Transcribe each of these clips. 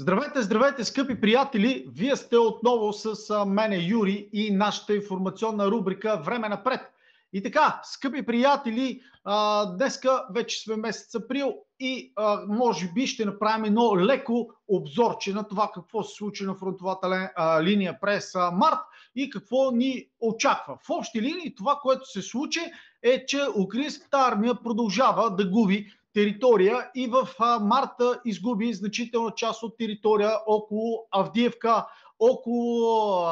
Здравейте, здравейте, скъпи приятели! Вие сте отново с мене Юри и нашата информационна рубрика Време напред. И така, скъпи приятели, днеска вече сме месец април и може би ще направим едно леко обзорче на това какво се случи на фронтовата линия през март и какво ни очаква. В общи линии това, което се случи е, че украинската армия продължава да губи територия и в марта изгуби значителна част от територия около Авдиевка, около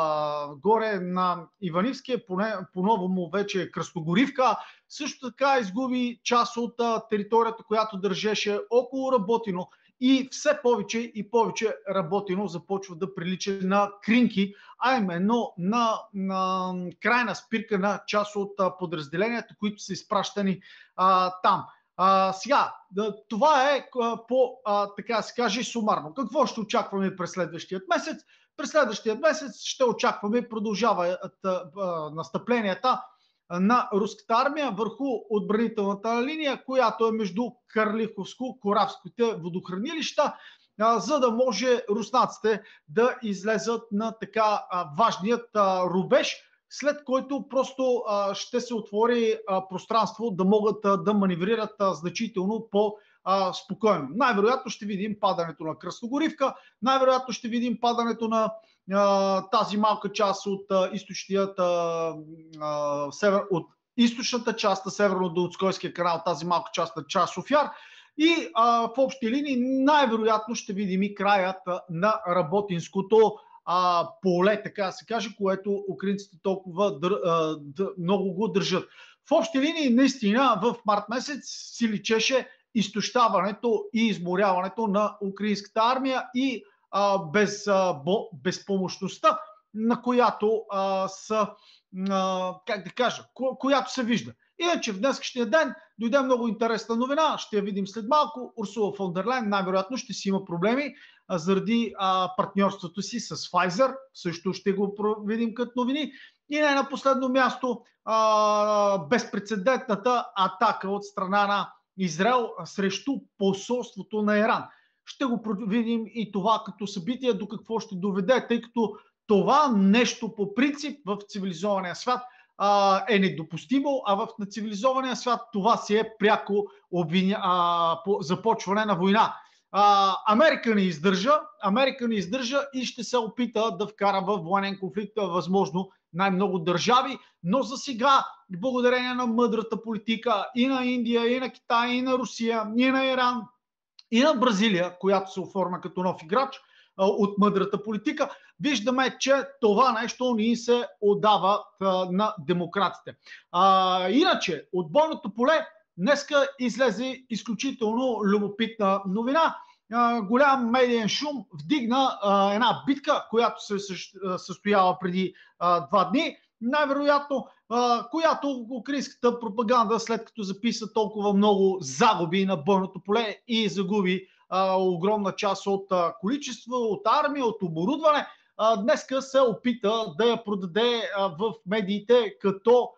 горе на Иванивския, по-новому вече е Кръстогоривка. Също така изгуби част от територията, която държеше около Работино и все повече и повече Работино започва да прилича на кринки, а именно на, на крайна спирка на част от подразделенията, които са изпращани а, там. А, сега, това е по, а, така се каже, сумарно. Какво ще очакваме през следващия месец? През следващия месец ще очакваме продължават настъпленията на руската армия върху отбранителната линия, която е между Карлиховско-Коравските водохранилища, за да може руснаците да излезат на така важният рубеж, след който просто а, ще се отвори а, пространство да могат а, да маневрират а, значително по а, спокойно. Най-вероятно ще видим падането на Кръстогоривка, най-вероятно ще видим падането на а, тази малка част от а, източният а, а, север, от източната част на Северно-Донскойския канал, тази малка част на част Софяр. И а, в общи линии най-вероятно ще видим и краят на работинското а, поле, така да се каже, което украинците толкова дър, а, дър, много го държат. В общи линии, наистина, в март месец си личеше изтощаването и изморяването на украинската армия и а, без, а, бо, безпомощността, на която а, са, а, как да кажа, ко, която се вижда. Иначе в днескашния ден дойде много интересна новина, ще я видим след малко. Урсула фон дер Лайн най-вероятно ще си има проблеми заради а, партньорството си с Pfizer, също ще го видим като новини. И не на последно място а, безпредседентната атака от страна на Израел срещу посолството на Иран. Ще го видим и това като събитие до какво ще доведе, тъй като това нещо по принцип в цивилизования свят – а, е недопустимо, а в цивилизования свят това си е пряко обвиня, а, по започване на война. Америка не издържа, Америка не издържа и ще се опита да вкара в военен конфликт възможно най-много държави, но за сега, благодарение на мъдрата политика и на Индия, и на Китай, и на Русия, и на Иран, и на Бразилия, която се оформя като нов играч, от мъдрата политика, виждаме, че това нещо ни се отдава на демократите. А, иначе, от бойното поле днеска излезе изключително любопитна новина. Голям медиен шум вдигна една битка, която се състоява преди два дни. Най-вероятно, която украинската пропаганда, след като записа толкова много загуби на бойното поле и загуби огромна част от количество, от армия, от оборудване, днеска се опита да я продаде в медиите като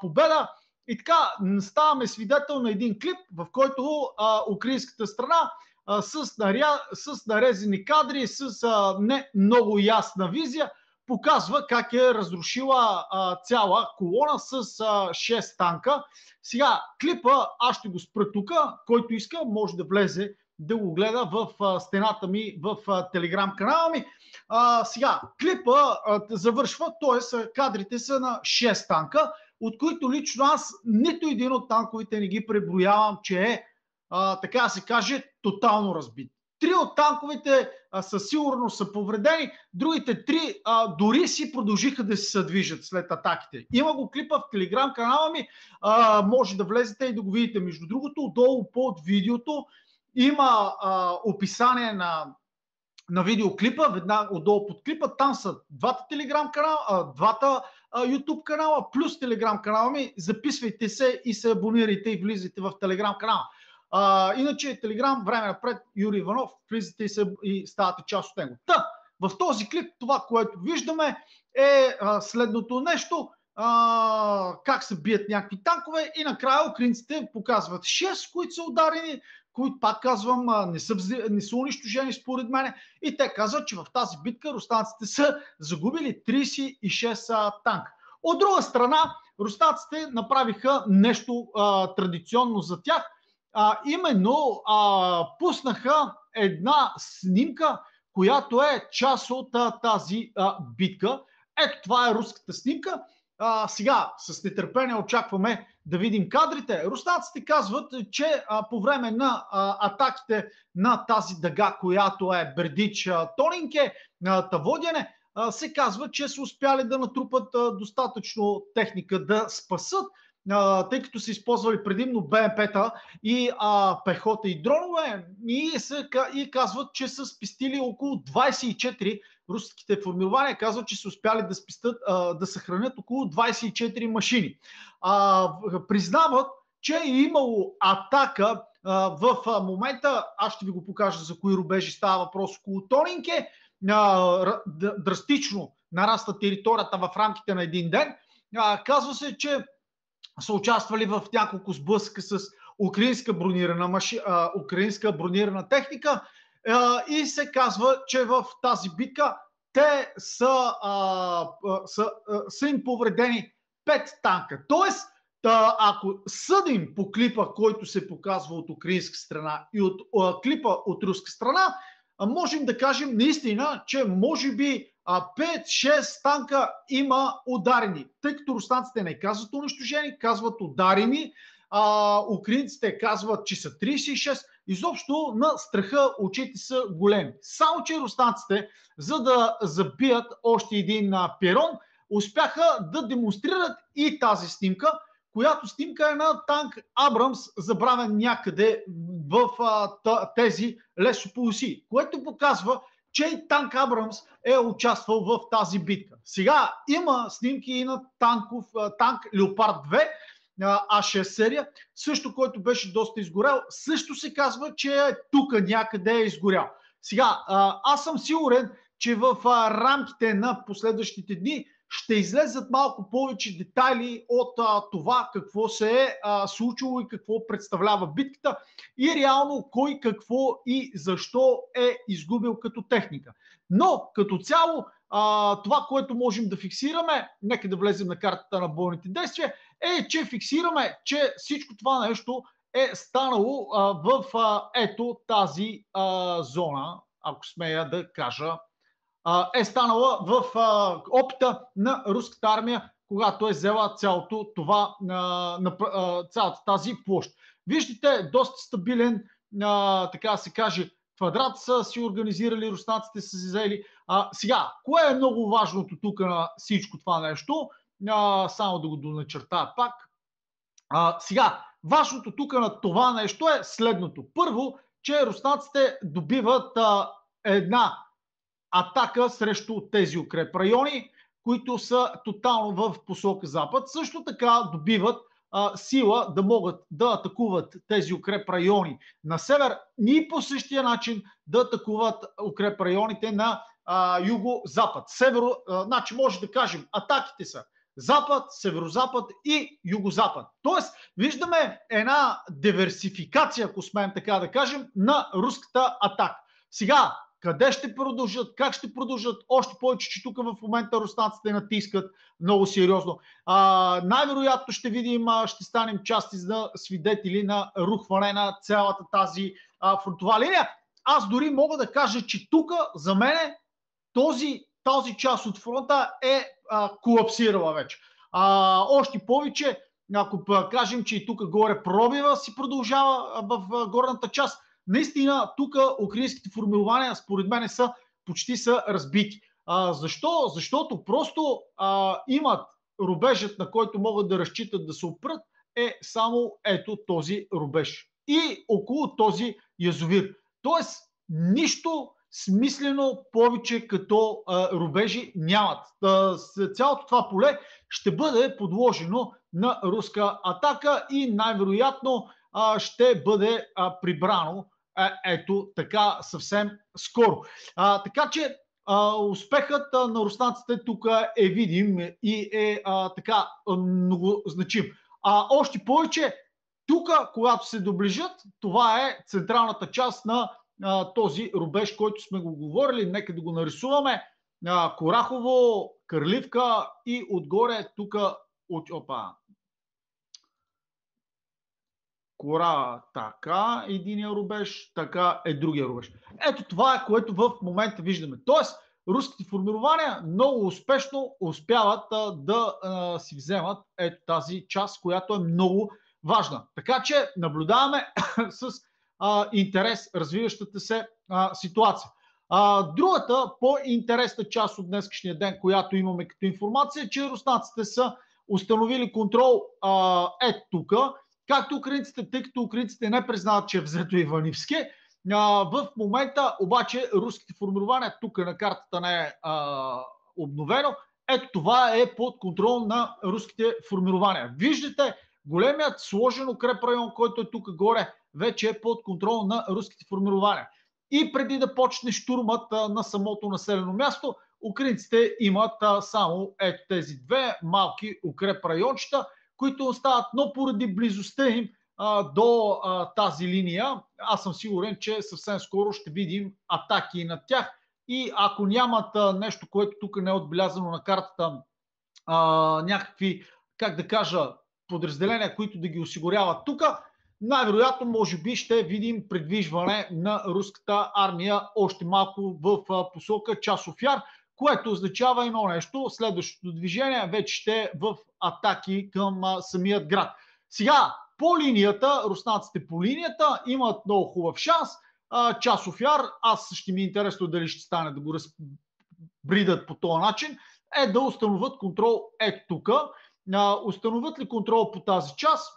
победа. И така ставаме свидетел на един клип, в който а, украинската страна а, с, наря... с нарезени кадри, с а, не много ясна визия, показва как е разрушила а, цяла колона с а, 6 танка. Сега клипа аз ще го спра тук, който иска може да влезе да го гледа в а, стената ми в телеграм канала ми. А, сега, клипа а, завършва, т.е. кадрите са на 6 танка, от които лично аз нито един от танковете не ги преброявам, че е, а, така да се каже, тотално разбит. Три от танковете а, със сигурност са повредени, другите три а, дори си продължиха да се съдвижат след атаките. Има го клипа в телеграм канала ми, а, може да влезете и да го видите. Между другото, отдолу под видеото има а, описание на, на видеоклипа, веднага отдолу под клипа. Там са двата телеграм канала, двата YouTube канала, плюс телеграм канала ми. Записвайте се и се абонирайте и влизайте в телеграм канала. А, иначе Телеграм, време напред, Юрий Иванов, влизате и, се, и ставате част от него. Та, в този клип това, което виждаме е а, следното нещо. А, как се бият някакви танкове и накрая украинците показват 6, които са ударени, които пак казвам, не са, не са унищожени според мен. И те казват, че в тази битка руснаците са загубили 36 танка. От друга страна, руснаците направиха нещо а, традиционно за тях. А, именно а, пуснаха една снимка, която е част от а, тази а, битка. Ето това е руската снимка. А, сега с нетърпение очакваме да видим кадрите. Руснаците казват, че а, по време на а, атаките на тази дъга, която е Бердич Тонинке, на Таводяне, а, се казва, че са успяли да натрупат а, достатъчно техника да спасат тъй като са използвали предимно БМП-та и а, пехота и дронове и, са, и казват, че са спестили около 24 руските формирования казват, че са успяли да спестят, а, да съхранят около 24 машини. А, признават, че е имало атака в момента, аз ще ви го покажа за кои рубежи става въпрос около Тонинке, драстично нараста територията в рамките на един ден. Казва се, че са участвали в няколко сблъска с украинска бронирана, маши, украинска бронирана техника и се казва, че в тази битка те са, а, са, а, са им повредени 5 танка. Тоест, Та, ако съдим по клипа, който се показва от украинска страна и от а, клипа от руска страна, а, можем да кажем наистина, че може би 5-6 танка има ударени. Тъй като руснаците не казват унищожени, казват ударени, а, украинците казват, че са 36. Изобщо на страха очите са големи. Само, че руснаците, за да забият още един перон, успяха да демонстрират и тази снимка, която снимка е на танк Абрамс, забравен някъде в а, тези лесополоси, което показва, че и танк Абрамс е участвал в тази битка. Сега има снимки и на танков, танк Леопард 2, А6 серия, също който беше доста изгорял. Също се казва, че е тук някъде е изгорял. Сега, аз съм сигурен, че в рамките на последващите дни ще излезат малко повече детайли от а, това какво се е а, случило и какво представлява битката и реално кой какво и защо е изгубил като техника. Но като цяло а, това, което можем да фиксираме, нека да влезем на картата на бойните действия, е, че фиксираме, че всичко това нещо е станало а, в а, ето тази а, зона, ако смея да кажа е станала в опита на руската армия, когато е взела цялото това, на цялата тази площ. Виждате, доста стабилен, така да се каже, квадрат са си организирали, руснаците са си взели. А, сега, кое е много важното тук на всичко това нещо? А, само да го доначертая пак. А, сега, важното тук на това нещо е следното. Първо, че руснаците добиват а, една атака срещу тези укреп райони, които са тотално в посока запад. Също така добиват а, сила да могат да атакуват тези укреп райони на север и по същия начин да атакуват укреп районите на юго-запад. Северо, а, значи може да кажем, атаките са запад, северо-запад и юго-запад. Тоест, виждаме една диверсификация, ако смеем така да кажем, на руската атака. Сега, къде ще продължат, как ще продължат, още повече, че тук в момента руснаците натискат много сериозно. А, най-вероятно ще видим, ще станем части за свидетели на рухване на цялата тази а, фронтова линия. Аз дори мога да кажа, че тук за мен този, този част от фронта е а, колапсирала вече. А, още повече, ако кажем, че и тук горе пробива си продължава в горната част, наистина тук украинските формирования според мен са почти са разбити. А, защо? Защото просто а, имат рубежът, на който могат да разчитат да се опрат, е само ето този рубеж. И около този язовир. Тоест, нищо смислено повече като а, рубежи нямат. А, цялото това поле ще бъде подложено на руска атака и най-вероятно а, ще бъде а, прибрано е, ето така съвсем скоро. А, така че а, успехът а, на руснаците тук е видим и е а, така много значим. А още повече Тук, когато се доближат, това е централната част на а, този рубеж, който сме го говорили. Нека да го нарисуваме. А, Корахово, Кърливка и отгоре тук от, опа, кора така единия рубеж, така е другия рубеж. Ето това е, което в момента виждаме. Тоест, руските формирования много успешно успяват а, да а, си вземат ето тази част, която е много важна. Така че наблюдаваме с а, интерес развиващата се а, ситуация. А, другата по-интересна част от днескашния ден, която имаме като информация, е, че руснаците са установили контрол а, ето тук, както украинците, тъй като украинците не признават, че е взето Иванивски. А, в момента обаче руските формирования, тук на картата не е а, обновено, ето това е под контрол на руските формирования. Виждате, големият сложен укреп район, който е тук горе, вече е под контрол на руските формирования. И преди да почне штурмът на самото населено място, украинците имат само ето тези две малки укреп райончета, които остават, но поради близостта им до тази линия, аз съм сигурен, че съвсем скоро ще видим атаки над тях. И ако нямат нещо, което тук не е отбелязано на картата, някакви, как да кажа, подразделения, които да ги осигуряват тук, най-вероятно, може би, ще видим предвижване на руската армия още малко в посока Часов яр, което означава едно нещо. Следващото движение вече ще е в атаки към самият град. Сега, по линията, руснаците по линията имат много хубав шанс. Часов яр, аз ще ми е интересно дали ще стане да го разбридат по този начин, е да установят контрол ето тук. Установят ли контрол по тази част?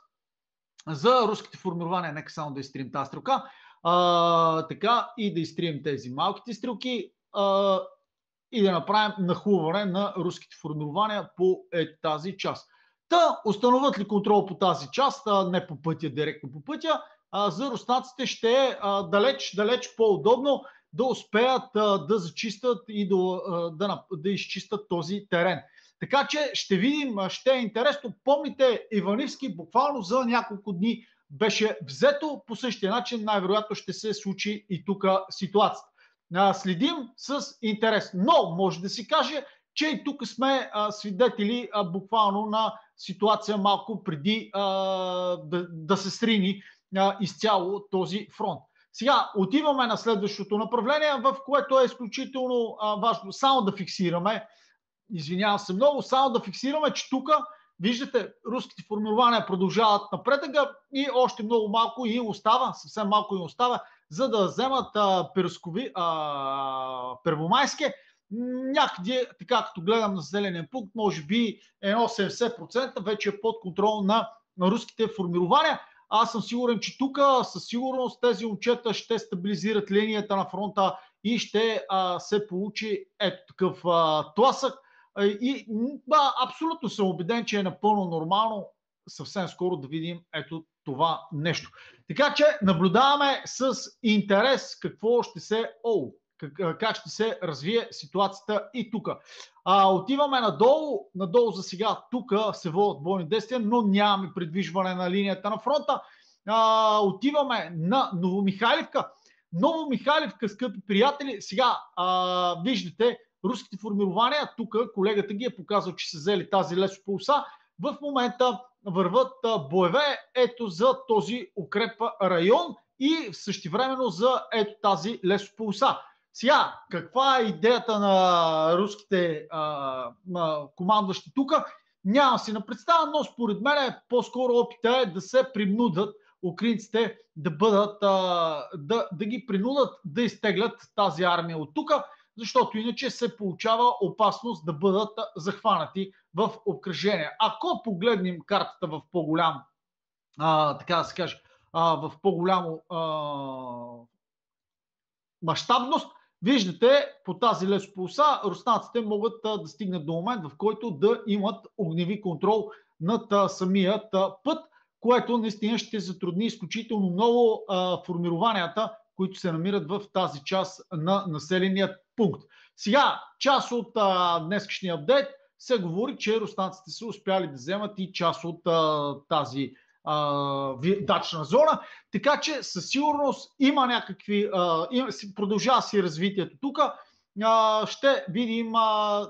За руските формирования. Нека само да изтрием тази стрелка. А, така и да изтрием тези малките стрелки а, и да направим нахлуване на руските формирования по е, тази част. Та, установят ли контрол по тази част, а, не по пътя, директно по пътя, а, за руснаците ще е далеч, далеч по-удобно да успеят а, да зачистят и да, а, да, да изчистят този терен. Така че ще видим, ще е интересно. Помните, Иванивски буквално за няколко дни беше взето по същия начин. Най-вероятно ще се случи и тук ситуацията. Следим с интерес. Но може да си каже, че и тук сме свидетели буквално на ситуация малко преди да, да се срини изцяло този фронт. Сега отиваме на следващото направление, в което е изключително важно само да фиксираме извинявам се много, само да фиксираме, че тук виждате, руските формирования продължават напредъга и още много малко им остава, съвсем малко им остава, за да вземат а, перскови, а, Первомайски. Някъде, така като гледам на зеления пункт, може би 1,70% вече е под контрол на, на руските формирования. Аз съм сигурен, че тук със сигурност тези момчета ще стабилизират линията на фронта и ще а, се получи ето такъв а, тласък и да, абсолютно съм убеден, че е напълно нормално съвсем скоро да видим ето това нещо. Така че наблюдаваме с интерес какво ще се, о, как, как ще се развие ситуацията и тук. отиваме надолу, надолу за сега, тук се водят бойни действия, но нямаме придвижване на линията на фронта. А, отиваме на Новомихайлівка. Новомихайлівка, скъпи приятели, сега а, виждате, руските формирования, тук колегата ги е показал, че са взели тази лесополоса, в момента върват боеве ето за този укреп район и същевременно за ето тази лесополоса. Сега, каква е идеята на руските а, а, командващи тук? Няма си на представа, но според мен по-скоро опита е да се принудат украинците да бъдат, а, да, да ги принудат да изтеглят тази армия от тук защото иначе се получава опасност да бъдат захванати в обкръжение. Ако погледнем картата в по-голям, а, така да се каже, а, в по-голямо мащабност, виждате по тази лесополоса руснаците могат да стигнат до момент, в който да имат огневи контрол над самият път, което наистина ще затрудни изключително много формированията, които се намират в тази част на населения пункт. Сега, част от а, днескашния апдейт се говори, че руснаците са успяли да вземат и част от а, тази дачна зона. Така че със сигурност има някакви. А, има, продължава си развитието тук. ще видим а,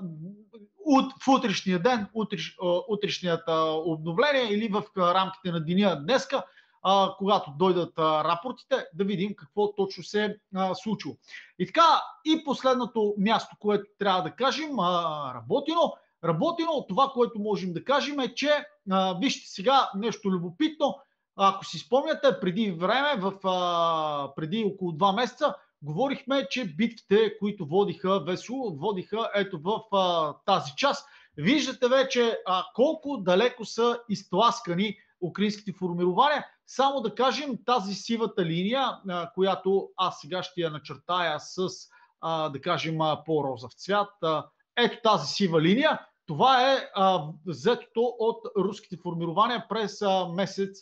от, в утрешния ден, утреш, утрешният обновление или в рамките на деня днеска, а, когато дойдат а, рапортите, да видим какво точно се е случило. И така, и последното място, което трябва да кажем, а, Работино. Работино, това, което можем да кажем е, че а, вижте сега нещо любопитно. Ако си спомняте, преди време, в, а, преди около 2 месеца, говорихме, че битките, които водиха Весо, водиха ето в а, тази част. Виждате вече а, колко далеко са изтласкани украинските формирования. Само да кажем тази сивата линия, която аз сега ще я начертая с, да кажем, по-розов цвят. Ето тази сива линия. Това е взетото от руските формирования през месец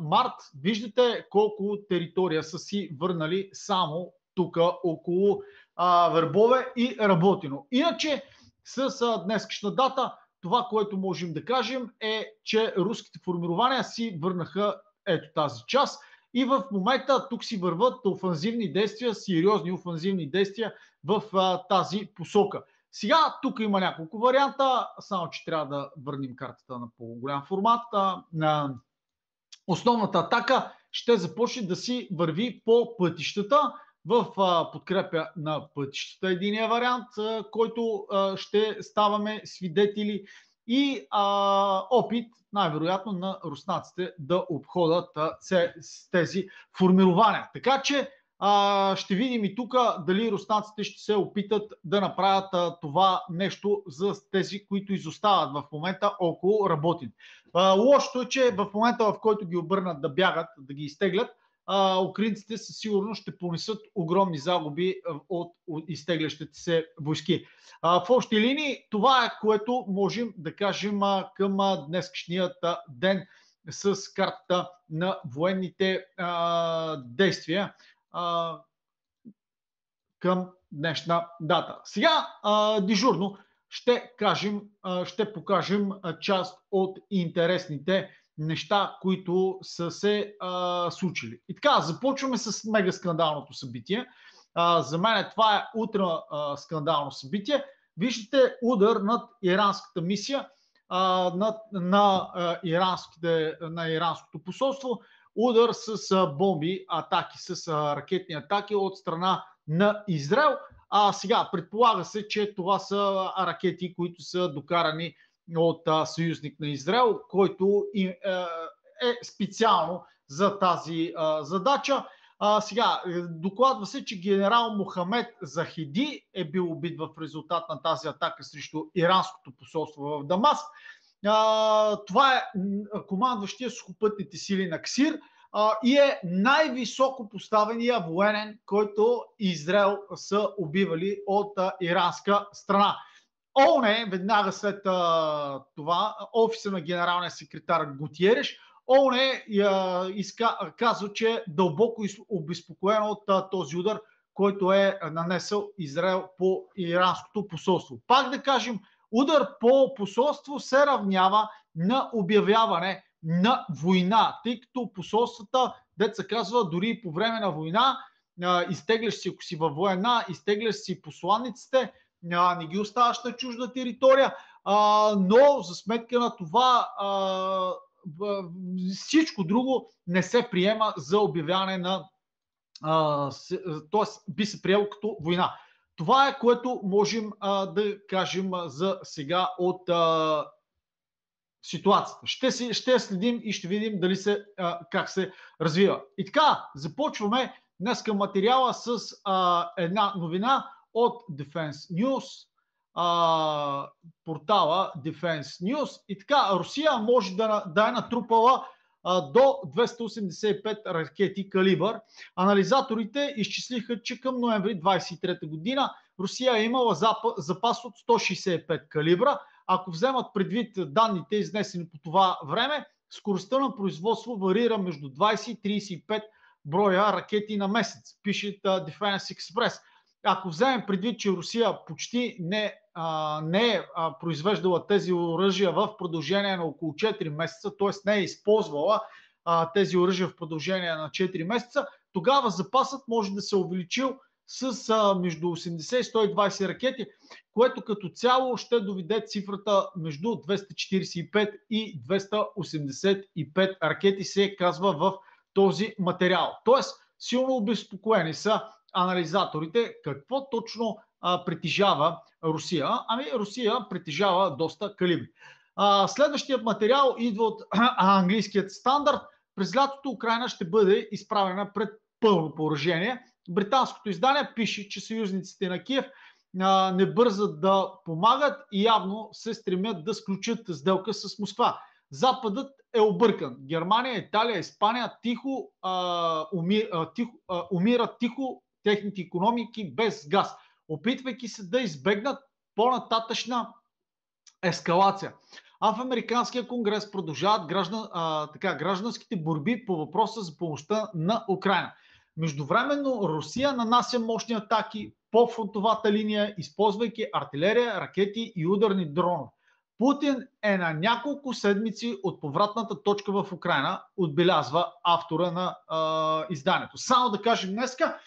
март. Виждате колко територия са си върнали само тук около а, Вербове и Работино. Иначе с днескашна дата това, което можем да кажем е, че руските формирования си върнаха ето тази част и в момента тук си върват офанзивни действия, сериозни офанзивни действия в а, тази посока. Сега тук има няколко варианта, само че трябва да върнем картата на по-голям формат. На основната атака ще започне да си върви по пътищата в подкрепя на пътищата. Единия вариант, който ще ставаме свидетели и а, опит, най-вероятно, на руснаците да обходят а, тези формирования. Така че а, ще видим и тук дали руснаците ще се опитат да направят а, това нещо за тези, които изостават в момента около работин. лошото е, че в момента, в който ги обърнат да бягат, да ги изтеглят, украинците със сигурност ще понесат огромни загуби от, изтеглящите се войски. В общи линии това е което можем да кажем към а, днескашният ден с картата на военните действия към днешна дата. Сега дежурно ще, кажем, ще покажем част от интересните неща, които са се а, случили. И така, започваме с мега скандалното събитие. А, за мен това е утра скандално събитие. Виждате удар над иранската мисия, а, над, на, а, иранските, на иранското посолство, удар с а, бомби, атаки, с а, ракетни атаки от страна на Израел. А сега предполага се, че това са ракети, които са докарани от а, съюзник на Израел, който е, е специално за тази а, задача. А, сега, докладва се, че генерал Мохамед Захиди е бил убит в резултат на тази атака срещу иранското посолство в Дамаск. А, това е командващия сухопътните сили на Ксир а, и е най-високо поставения военен, който Израел са убивали от а, иранска страна. ООН, веднага след а, това, офиса на генералния секретар Гутиереш, изка, казва, че е дълбоко обезпокоено от а, този удар, който е нанесъл Израел по иранското посолство. Пак да кажем, удар по посолство се равнява на обявяване на война, тъй като посолствата, деца казва, дори по време на война, изтегляш си, ако си във война, изтегляш си посланниците, не ги оставаш на чужда територия, а, но за сметка на това а, всичко друго не се приема за обявяване на. т.е. би се приело като война. Това е което можем а, да кажем за сега от а, ситуацията. Ще, си, ще следим и ще видим дали се, а, как се развива. И така, започваме днес към материала с а, една новина от Defense News, а, портала Defense News. И така, Русия може да, да е натрупала а, до 285 ракети калибър. Анализаторите изчислиха, че към ноември 23 година Русия е имала запас от 165 калибра. Ако вземат предвид данните, изнесени по това време, скоростта на производство варира между 20 и 35 броя ракети на месец, пише Defense Express. Ако вземем предвид, че Русия почти не а, не е произвеждала тези оръжия в продължение на около 4 месеца, т.е. не е използвала а, тези оръжия в продължение на 4 месеца, тогава запасът може да се е увеличил с а, между 80 и 120 ракети, което като цяло ще доведе цифрата между 245 и 285 ракети, се казва в този материал. Тоест, силно обезпокоени са анализаторите какво точно а, притежава Русия. Ами Русия притежава доста калибри. Следващият материал идва от английският стандарт. През лятото Украина ще бъде изправена пред пълно поражение. Британското издание пише, че съюзниците на Киев а, не бързат да помагат и явно се стремят да сключат сделка с Москва. Западът е объркан. Германия, Италия, Испания тихо, а, уми, а, тихо, а, умират тихо техните економики без газ, опитвайки се да избегнат по-нататъчна ескалация. А в Американския конгрес продължават граждан, а, така, гражданските борби по въпроса за помощта на Украина. Междувременно Русия нанася мощни атаки по фронтовата линия, използвайки артилерия, ракети и ударни дронове. Путин е на няколко седмици от повратната точка в Украина, отбелязва автора на а, изданието. Само да кажем днеска,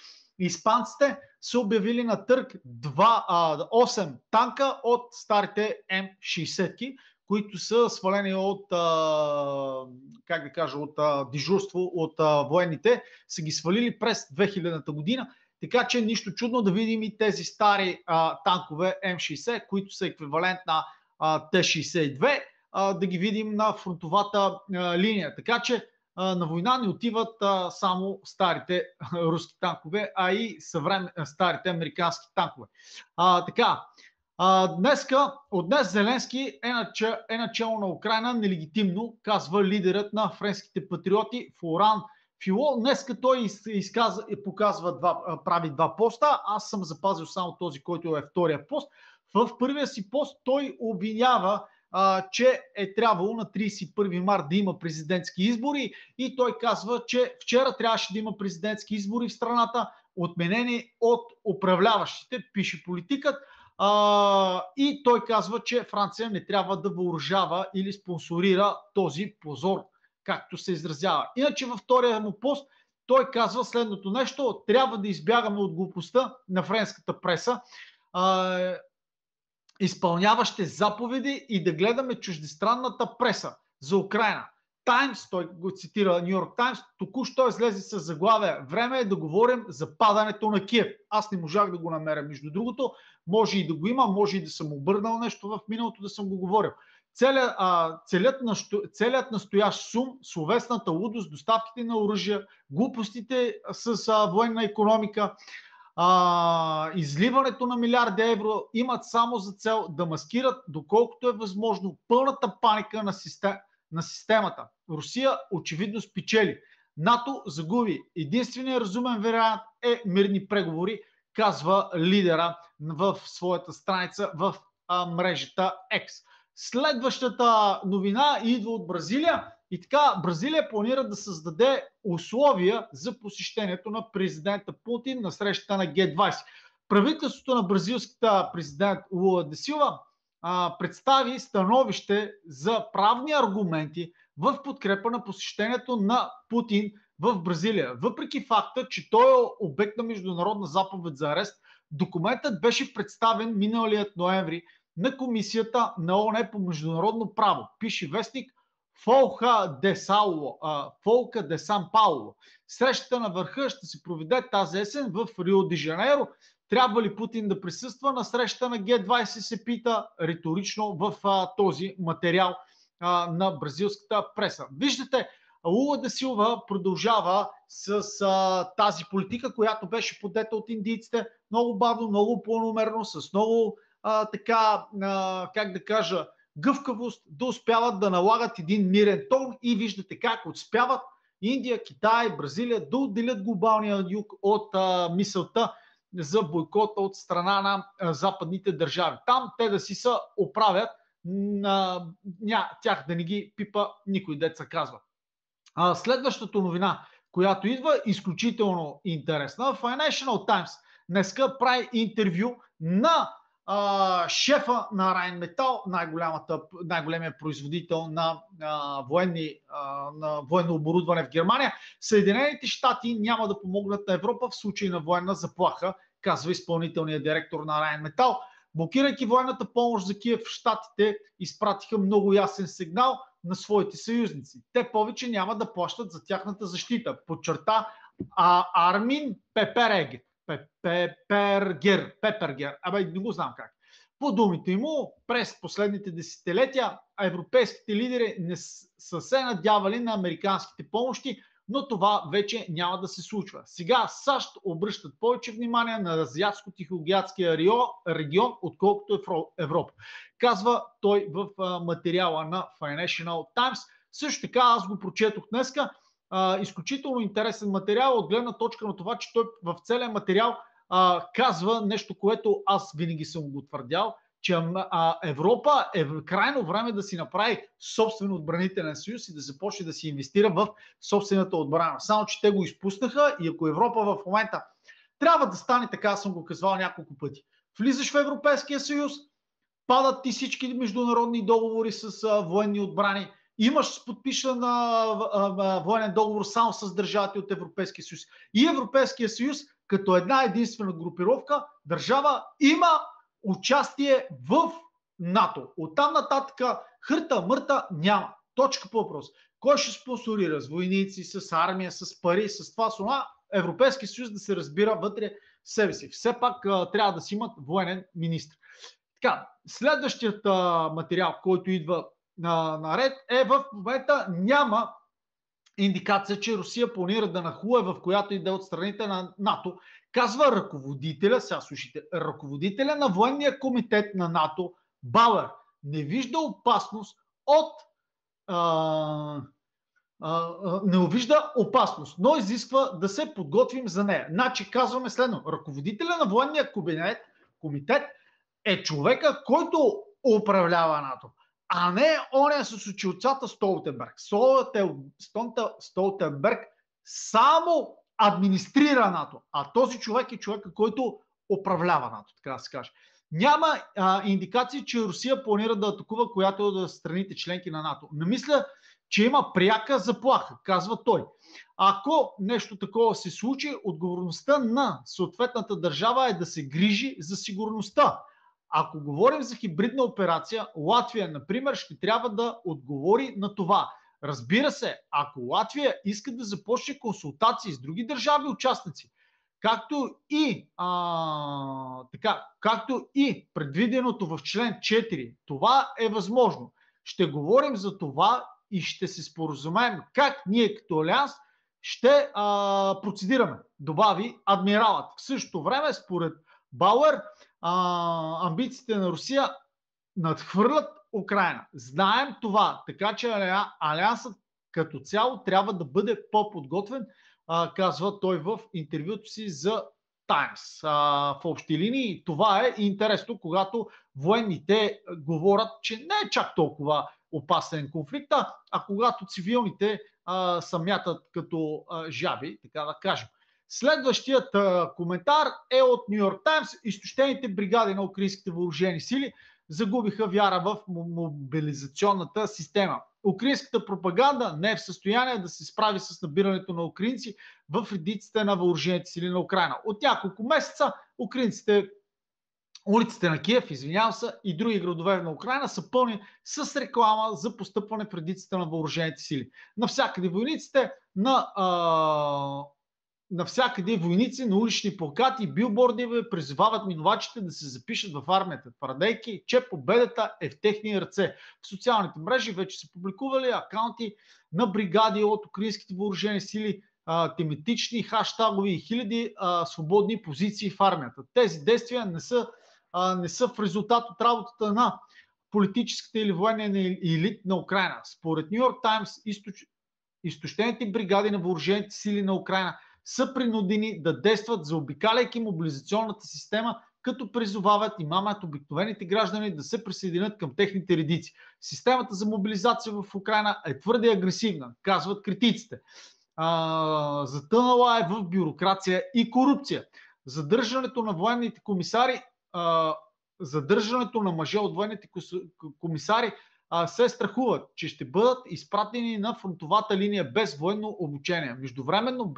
испанците са обявили на търг 2, а, 8 танка от старите М60, които са свалени от, а, как да кажа, от а, дежурство от а, военните, са ги свалили през 2000-та година. Така че нищо чудно да видим и тези стари а, танкове М60, които са еквивалент на Т-62, да ги видим на фронтовата линия. Така че на война не отиват само старите руски танкове, а и съвремен, старите американски танкове. А, така, а, днеска, от днес Зеленски е, начало, е начало на Украина нелегитимно, казва лидерът на френските патриоти Флоран Фило. Днеска той изказа, показва два, прави два поста. Аз съм запазил само този, който е втория пост. В първия си пост той обвинява а, че е трябвало на 31 март да има президентски избори и той казва, че вчера трябваше да има президентски избори в страната, отменени от управляващите, пише политикът. А, и той казва, че Франция не трябва да въоръжава или спонсорира този позор, както се изразява. Иначе във втория му пост той казва следното нещо. Трябва да избягаме от глупостта на френската преса. А, изпълняващи заповеди и да гледаме чуждестранната преса за Украина. Таймс, той го цитира Нью Йорк Таймс, току-що излезе с заглавие Време е да говорим за падането на Киев. Аз не можах да го намеря. Между другото, може и да го има, може и да съм обърнал нещо в миналото да съм го говорил. Целият, а, целият, целият настоящ сум, словесната лудост, доставките на оръжия, глупостите с а, военна економика, а, изливането на милиарди евро имат само за цел да маскират, доколкото е възможно, пълната паника на, систем, на системата. Русия очевидно спечели. НАТО загуби. Единственият разумен вариант е мирни преговори, казва лидера в своята страница в а, мрежата X. Следващата новина идва от Бразилия и така Бразилия планира да създаде условия за посещението на президента Путин на срещата на Г-20. Правителството на бразилската президент Лула Десила представи становище за правни аргументи в подкрепа на посещението на Путин в Бразилия. Въпреки факта, че той е обект на международна заповед за арест, документът беше представен миналият ноември на Комисията на ОНЕ по международно право. Пише вестник Фолха де Сауло, Фолка де Сан Пауло. Срещата на върха ще се проведе тази есен в Рио де Жанейро. Трябва ли Путин да присъства на среща на Г-20, се пита риторично в а, този материал а, на бразилската преса. Виждате, Лула де Силва продължава с а, тази политика, която беше подета от индийците много бавно, много планомерно, с много а, така, а, как да кажа, гъвкавост да успяват да налагат един мирен тон и виждате как успяват Индия, Китай, Бразилия да отделят глобалния юг от а, мисълта за бойкота от страна на а, западните държави. Там те да си се оправят, на, ня, тях да не ги пипа никой деца казва. А, следващата новина, която идва, изключително интересна. Financial Times днеска прави интервю на а, шефа на Райнметал, най-големия производител на, а, военни, а, на военно оборудване в Германия. Съединените щати няма да помогнат на Европа в случай на военна заплаха, казва изпълнителният директор на Райнметал. Блокирайки военната помощ за Киев, щатите изпратиха много ясен сигнал на своите съюзници. Те повече няма да плащат за тяхната защита, подчерта а, Армин Пеперег. Пепергер, Пепергер, абе не го знам как. По думите му, през последните десетилетия европейските лидери не са се надявали на американските помощи, но това вече няма да се случва. Сега САЩ обръщат повече внимание на Азиатско-Тихоокеанския регион, отколкото е Европа. Казва той в материала на Financial Times. Също така аз го прочетох днеска а, изключително интересен материал от гледна точка на това, че той в целия материал а, казва нещо, което аз винаги съм го твърдял, че а, Европа е крайно време да си направи собствен отбранителен съюз и да започне да си инвестира в собствената отбрана. Само, че те го изпуснаха и ако Европа в момента трябва да стане така, съм го казвал няколко пъти. Влизаш в Европейския съюз, падат ти всички международни договори с а, военни отбрани, имаш подписан военен договор само с държавите от Европейския съюз. И Европейския съюз, като една единствена групировка, държава има участие в НАТО. Оттам нататък хърта, мърта няма. Точка по въпрос. Кой ще спонсорира с войници, с армия, с пари, с това, с това? Европейски съюз да се разбира вътре себе си. Все пак трябва да си имат военен министр. Така, следващият материал, който идва на, наред е в момента няма индикация, че Русия планира да нахуе в която иде от страните на НАТО. Казва ръководителя, сега слушайте, ръководителя на военния комитет на НАТО, Бауер, не вижда опасност от а, не вижда опасност, но изисква да се подготвим за нея. Значи казваме следно. Ръководителя на военния кабинет, комитет е човека, който управлява НАТО а не оня с очилцата Столтенберг. Столтенберг само администрира НАТО, а този човек е човека, който управлява НАТО, така да се каже. Няма а, индикации, че Русия планира да атакува която е да страните членки на НАТО. Не мисля, че има пряка заплаха, казва той. Ако нещо такова се случи, отговорността на съответната държава е да се грижи за сигурността. Ако говорим за хибридна операция, Латвия, например, ще трябва да отговори на това. Разбира се, ако Латвия иска да започне консултации с други държави участници, както и, а, така, както и предвиденото в член 4, това е възможно. Ще говорим за това и ще се споразумеем как ние като Алианс ще а, процедираме, добави адмиралът. В същото време, според Бауер, а, амбициите на Русия надхвърлят Украина. Знаем това, така че Алиансът като цяло трябва да бъде по-подготвен, а, казва той в интервюто си за. А, в общи линии това е интересно, когато военните говорят, че не е чак толкова опасен конфликт, а когато цивилните а, са мятат като а, жаби, така да кажем. Следващият а, коментар е от Нью Йорк Таймс. Изтощените бригади на украинските въоръжени сили загубиха вяра в мобилизационната система. Украинската пропаганда не е в състояние да се справи с набирането на украинци в редиците на въоръжените сили на Украина. От няколко месеца украинците Улиците на Киев, извинявам се, и други градове на Украина са пълни с реклама за постъпване в редиците на въоръжените сили. Навсякъде войниците на а, навсякъде войници на улични плакати и билборди призывават минувачите да се запишат в армията, твърдейки, че победата е в техни ръце. В социалните мрежи вече са публикували акаунти на бригади от украинските въоръжени сили, тематични хаштагови и хиляди а, свободни позиции в армията. Тези действия не са, а, не са в резултат от работата на политическата или военния елит на Украина. Според Нью Йорк Таймс, изтощените бригади на въоръжените сили на Украина – са принудени да действат, заобикаляйки мобилизационната система, като призовават и мамат обикновените граждани да се присъединят към техните редици. Системата за мобилизация в Украина е твърде агресивна, казват критиците. А, затънала е в бюрокрация и корупция. Задържането на военните комисари а, задържането на мъже от военните комисари се страхуват, че ще бъдат изпратени на фронтовата линия без военно обучение. Междувременно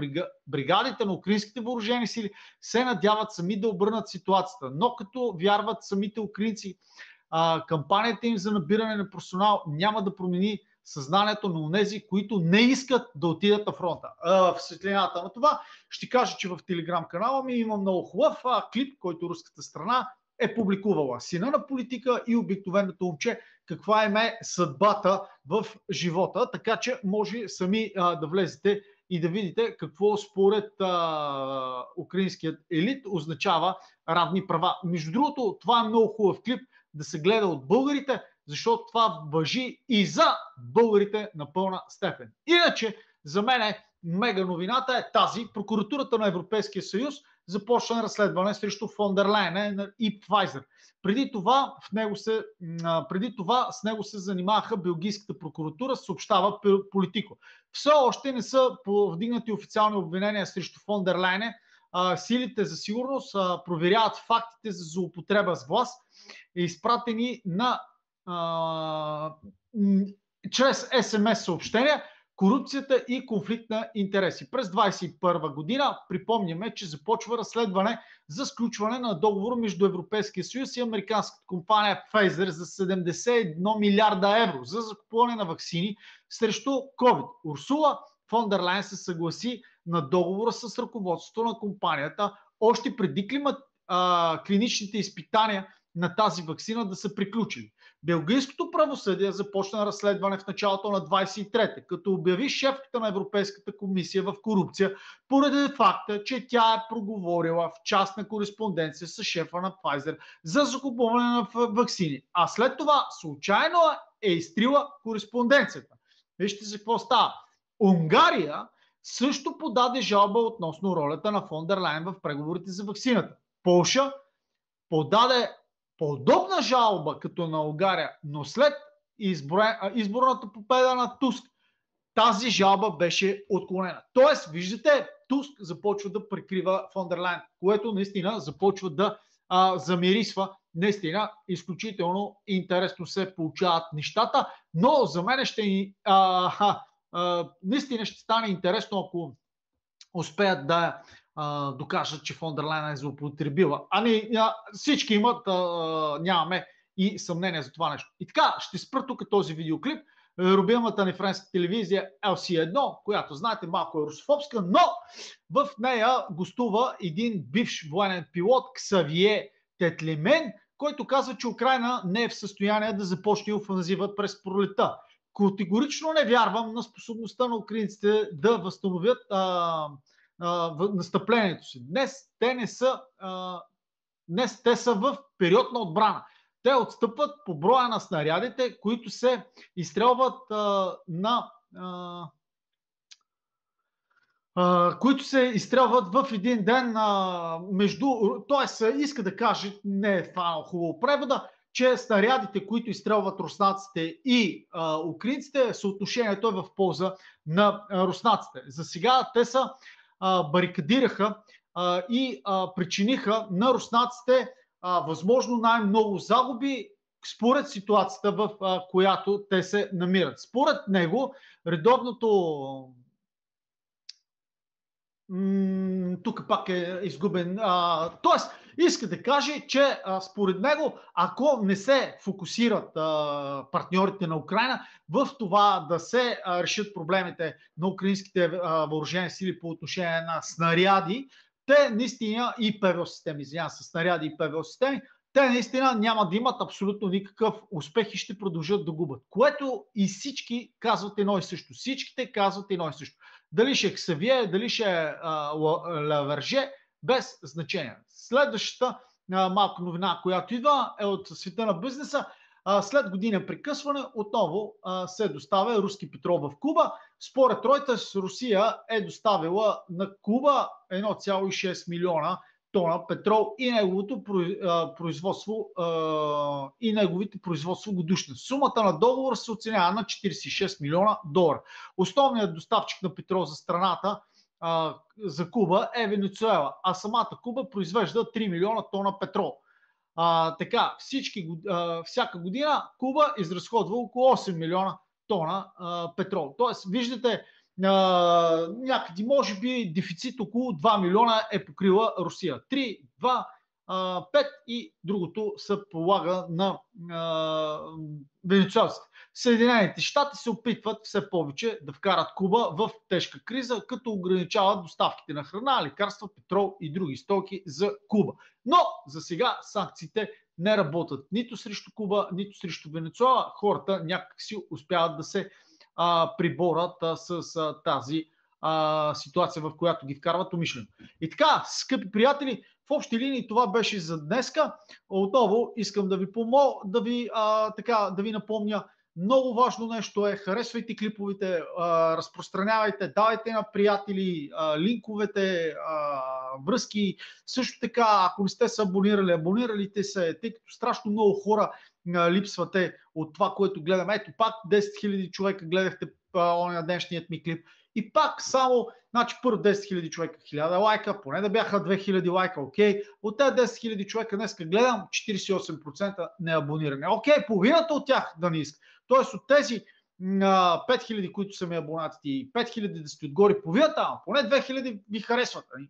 бригадите на украинските въоръжени сили се надяват сами да обърнат ситуацията, но като вярват самите украинци, кампанията им за набиране на персонал няма да промени съзнанието на тези, които не искат да отидат на фронта. в светлината на това ще кажа, че в телеграм канала ми има много хубав клип, който руската страна е публикувала. Сина на политика и обикновеното момче, каква им е съдбата в живота, така че може сами а, да влезете и да видите какво според а, украинският елит означава равни права. Между другото, това е много хубав клип да се гледа от българите, защото това въжи и за българите на пълна степен. Иначе, за мен е мега новината е тази. Прокуратурата на Европейския съюз започна разследване срещу Фондерлайн и Pfizer. Преди това, в него се, преди това с него се занимаваха Белгийската прокуратура, съобщава Политико. Все още не са повдигнати официални обвинения срещу Фондерлайне. Силите за сигурност проверяват фактите за злоупотреба с власт, изпратени на а, чрез СМС съобщения корупцията и конфликт на интереси. През 2021 година припомняме, че започва разследване за сключване на договор между Европейския съюз и американската компания Pfizer за 71 милиарда евро за закупуване на вакцини срещу COVID. Урсула фон дер се съгласи на договора с ръководството на компанията още преди климат, а, клиничните изпитания на тази вакцина да са приключили. Белгийското правосъдие започна разследване в началото на 23-та, като обяви шефката на Европейската комисия в корупция, поради факта, че тя е проговорила в частна кореспонденция с шефа на Pfizer за закупуване на вакцини. А след това случайно е изтрила кореспонденцията. Вижте за какво става. Унгария също подаде жалба относно ролята на Фондерлайн в преговорите за вакцината. Полша подаде подобна жалба като на Унгария, но след изборната победа на Туск, тази жалба беше отклонена. Тоест, виждате, Туск започва да прикрива Фондерлайн, което наистина започва да а, замирисва. Наистина, изключително интересно се получават нещата, но за мен ще а, наистина ще стане интересно, ако успеят да а, докажат, че Фондерлайн е злоупотребила. Ами всички имат, а, нямаме и съмнение за това нещо. И така, ще спра тук този видеоклип. Любимата ни френска телевизия LC1, която знаете малко е русофобска, но в нея гостува един бивш военен пилот Ксавие Тетлемен, който казва, че Украина не е в състояние да започне офанзива през пролета. Категорично не вярвам на способността на украинците да възстановят а, настъплението си. Днес те не са, днес те са в период на отбрана. Те отстъпват по броя на снарядите, които се изстрелват на които се изстрелват в един ден а, между... Т.е. иска да каже, не е това хубаво превода, че снарядите, които изстрелват руснаците и а, украинците, съотношението е в полза на руснаците. За сега те са барикадираха и причиниха на руснаците възможно най-много загуби според ситуацията, в която те се намират. Според него, редовното тук пак е изгубен. А, тоест, иска да каже, че а, според него, ако не се фокусират а, партньорите на Украина в това да се а, решат проблемите на украинските а, въоръжени сили по отношение на снаряди, те наистина и ПВО системи, извинявам се, снаряди и ПВО системи, те наистина няма да имат абсолютно никакъв успех и ще продължат да губят. Което и всички казват едно и също. Всичките казват едно и също. Дали ще е Ксавие, дали ще е Лаверже, без значение. Следващата а, малка новина, която идва, е от света на бизнеса. След година прекъсване отново се доставя руски петрол в Куба. Според Reuters Русия е доставила на Куба 1,6 милиона тона петрол и неговото производство и неговите производство годишно. Сумата на договор се оценява на 46 милиона долара. Основният доставчик на петрол за страната за Куба е Венецуела, а самата Куба произвежда 3 милиона тона петрол. А, така, всички, а, всяка година Куба изразходва около 8 милиона тона а, петрол. Тоест, виждате, а, някъде може би дефицит около 2 милиона е покрила Русия. 3, 2, 5 и другото се полага на венецуелците. Съединените щати се опитват все повече да вкарат Куба в тежка криза, като ограничават доставките на храна, лекарства, петрол и други стоки за Куба. Но за сега санкциите не работят нито срещу Куба, нито срещу Венецуела. Хората някакси успяват да се а, приборат а, с а, тази а, ситуация, в която ги вкарват умишлено. И така, скъпи приятели, в общи линии това беше за днеска. Отново искам да ви помогна, да ви, а, така, да ви напомня, много важно нещо е, харесвайте клиповете, а, разпространявайте, давайте на приятели а, линковете, а, връзки. Също така, ако не сте се абонирали, абониралите се, тъй като страшно много хора липсвате от това, което гледаме. Ето пак 10 000 човека гледахте на днешният ми клип. И пак само, значи първо 10 000 човека, 1000 лайка, поне да бяха 2000 лайка, окей. От тези 10 000 човека днес гледам 48% неабонирани. Окей, половината от тях да не иска. Тоест от тези 5000, които са ми абонатите и 5000 да сте отгоре, половината, поне 2000 ви харесват. Нали?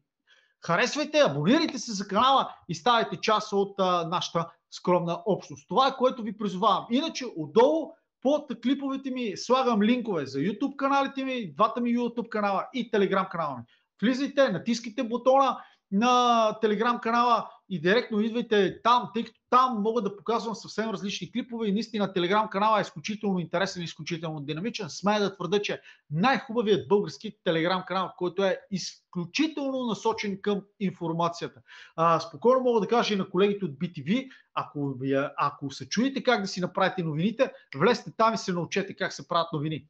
Харесвайте, абонирайте се за канала и ставайте част от а, нашата скромна общност. Това е което ви призовавам. Иначе отдолу под клиповете ми слагам линкове за YouTube каналите ми, двата ми YouTube канала и Telegram канала ми. Влизайте, натискайте бутона на Telegram канала и директно идвайте там, тъй като там мога да показвам съвсем различни клипове и наистина Телеграм канала е изключително интересен и изключително динамичен. Смея да твърда, че най-хубавият български Телеграм канал, който е изключително насочен към информацията. А, спокойно мога да кажа и на колегите от BTV, ако, ако се чуете как да си направите новините, влезте там и се научете как се правят новини.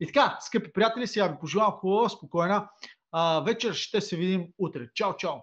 И така, скъпи приятели, сега ви пожелавам хубава, спокойна а, вечер. Ще се видим утре. Чао, чао!